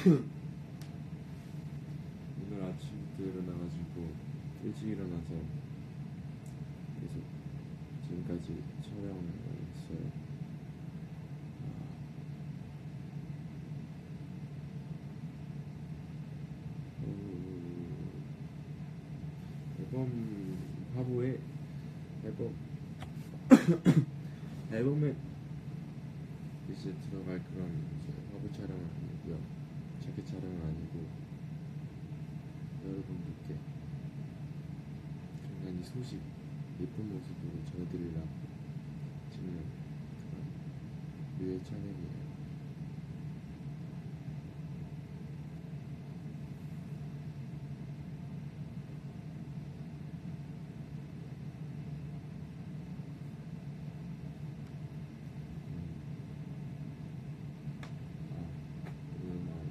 오늘 아침부터 일어나가지고 일찍 일어나서 계속 지금까지 촬영을 했어요. 아, 어, 앨범 화보에 앨범 앨범에 이제 들어갈 그런 이제 화보 촬영은 아니고요. 자켓 촬영은 아니고 여러분들께 간간히 소식 예쁜 모습으로 전해드리려고 찍는 그런 유해 촬영이에요. 음. 아, 오늘 마음.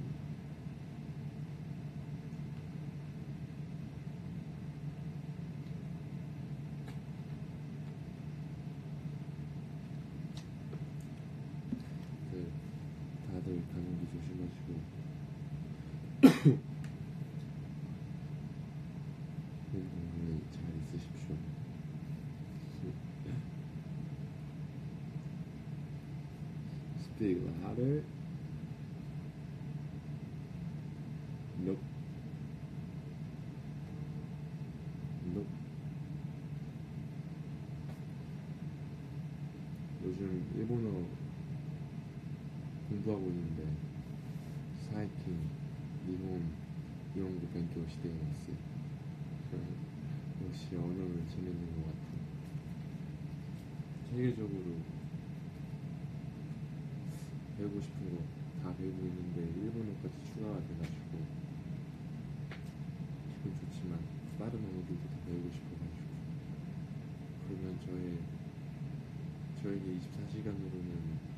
그 다들 조심하시고 건강히 잘 있으십시오. Speak louder. Nope. Nope. 요즘 일본어 공부하고 있는데 사이킹, 일본 시대에 있을 그런 역시 언어를 지내는 것 같은 세계적으로 배우고 싶은 거 다 배우고 있는데 일본어까지 추가가 돼가지고 기분 좋지만 다른 언어들도 다 배우고 싶어가지고 그러면 저의 저에게 24시간으로는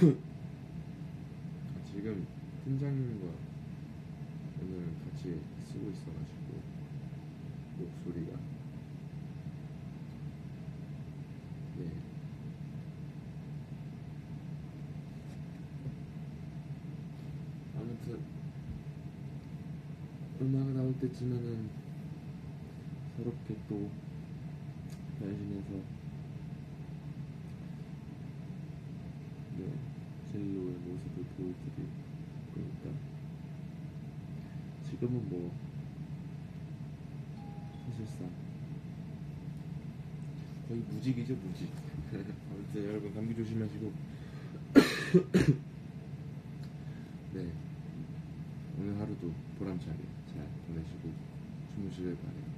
지금 팀장님과 오늘 같이 쓰고 있어가지고 목소리가. 네. 아무튼 음악 나올 때쯤에는 새롭게 또 변신해서 네 젤로의 모습을 보여드릴 거니까. 지금은 뭐 사실상 거의 무직이죠 무직. 아무튼 여러분 감기 조심하시고. 네. 오늘 하루도 보람차게 잘 보내시고 주무시길 바래요